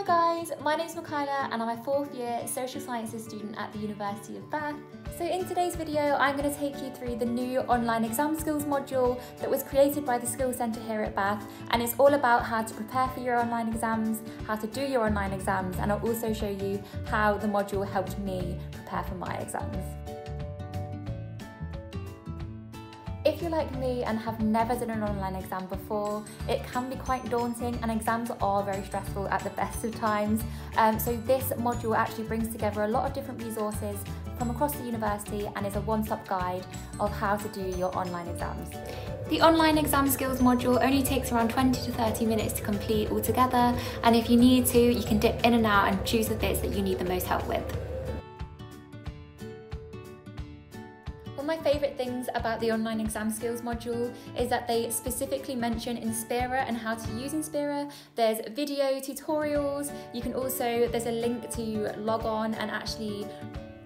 Hi guys, my name is Makyla and I'm a fourth year social sciences student at the University of Bath. So in today's video, I'm going to take you through the new online exam skills module that was created by the Skills Centre here at Bath and it's all about how to prepare for your online exams, how to do your online exams and I'll also show you how the module helped me prepare for my exams. If you're like me and have never done an online exam before, it can be quite daunting and exams are very stressful at the best of times. Um, so this module actually brings together a lot of different resources from across the university and is a one-stop guide of how to do your online exams. The online exam skills module only takes around 20 to 30 minutes to complete altogether and if you need to, you can dip in and out and choose the bits that you need the most help with. One of my favourite things about the online exam skills module is that they specifically mention Inspera and how to use Inspera. There's video tutorials, you can also, there's a link to log on and actually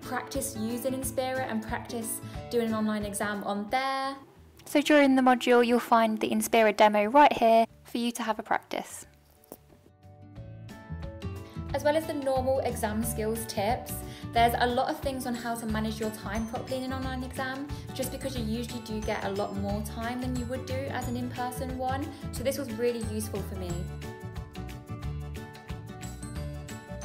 practice using Inspera and practice doing an online exam on there. So during the module you'll find the Inspera demo right here for you to have a practice. As well as the normal exam skills tips, there's a lot of things on how to manage your time properly in an online exam, just because you usually do get a lot more time than you would do as an in-person one. So this was really useful for me.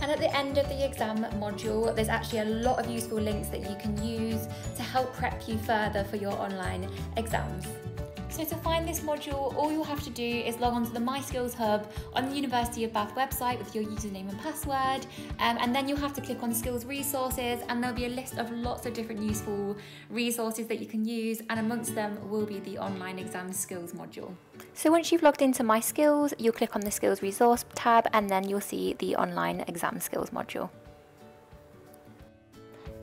And at the end of the exam module, there's actually a lot of useful links that you can use to help prep you further for your online exams. So to find this module, all you'll have to do is log on to the My Skills Hub on the University of Bath website with your username and password, um, and then you'll have to click on Skills Resources, and there'll be a list of lots of different useful resources that you can use, and amongst them will be the online exam skills module. So once you've logged into My Skills, you'll click on the Skills Resource tab, and then you'll see the online exam skills module.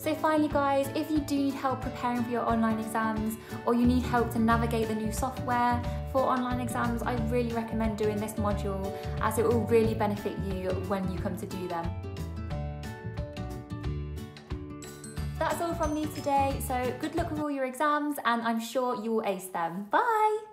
So finally guys, if you do need help preparing for your online exams or you need help to navigate the new software for online exams, I really recommend doing this module as it will really benefit you when you come to do them. That's all from me today, so good luck with all your exams and I'm sure you will ace them. Bye!